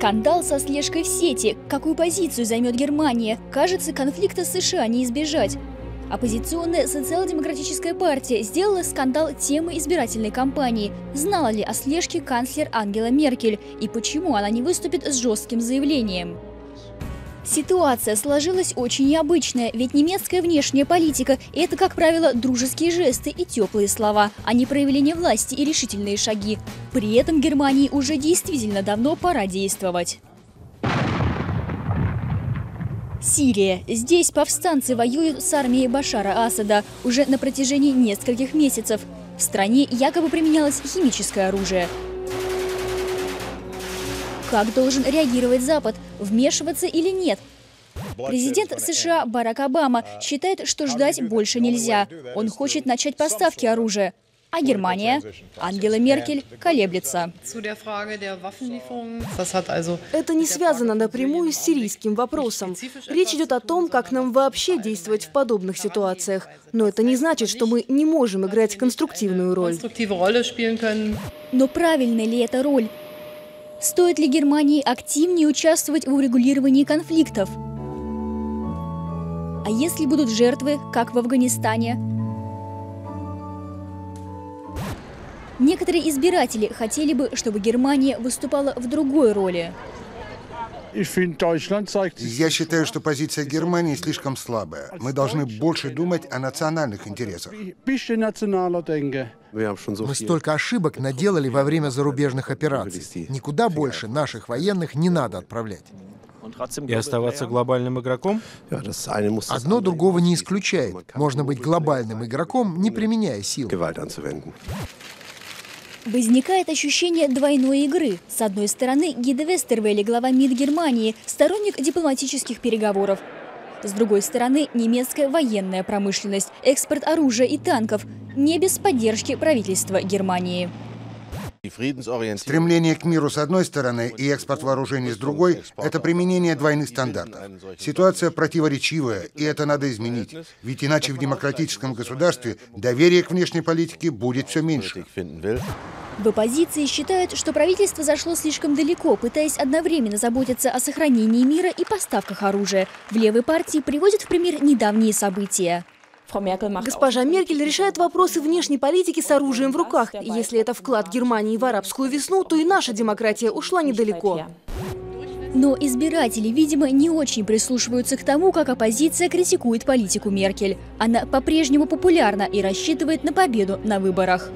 Скандал со слежкой в сети. Какую позицию займет Германия? Кажется, конфликта с США не избежать. Оппозиционная социал-демократическая партия сделала скандал темы избирательной кампании. Знала ли о слежке канцлер Ангела Меркель и почему она не выступит с жестким заявлением? Ситуация сложилась очень необычная, ведь немецкая внешняя политика – это, как правило, дружеские жесты и теплые слова, а не проявление власти и решительные шаги. При этом Германии уже действительно давно пора действовать. Сирия. Здесь повстанцы воюют с армией Башара Асада уже на протяжении нескольких месяцев. В стране якобы применялось химическое оружие. Как должен реагировать Запад? Вмешиваться или нет? Президент США Барак Обама считает, что ждать больше нельзя. Он хочет начать поставки оружия. А Германия? Ангела Меркель колеблется. Это не связано напрямую с сирийским вопросом. Речь идет о том, как нам вообще действовать в подобных ситуациях. Но это не значит, что мы не можем играть конструктивную роль. Но правильная ли эта роль? Стоит ли Германии активнее участвовать в урегулировании конфликтов? А если будут жертвы, как в Афганистане? Некоторые избиратели хотели бы, чтобы Германия выступала в другой роли. Я считаю, что позиция Германии слишком слабая. Мы должны больше думать о национальных интересах. Мы столько ошибок наделали во время зарубежных операций. Никуда больше наших военных не надо отправлять. И оставаться глобальным игроком? Одно другого не исключает. Можно быть глобальным игроком, не применяя сил. Возникает ощущение двойной игры. С одной стороны, Гиде Вестервелли, глава МИД Германии, сторонник дипломатических переговоров. С другой стороны, немецкая военная промышленность, экспорт оружия и танков, не без поддержки правительства Германии. Стремление к миру с одной стороны и экспорт вооружений с другой – это применение двойных стандартов. Ситуация противоречивая, и это надо изменить. Ведь иначе в демократическом государстве доверие к внешней политике будет все меньше. В оппозиции считают, что правительство зашло слишком далеко, пытаясь одновременно заботиться о сохранении мира и поставках оружия. В левой партии приводят в пример недавние события. Госпожа Меркель решает вопросы внешней политики с оружием в руках. Если это вклад Германии в арабскую весну, то и наша демократия ушла недалеко. Но избиратели, видимо, не очень прислушиваются к тому, как оппозиция критикует политику Меркель. Она по-прежнему популярна и рассчитывает на победу на выборах.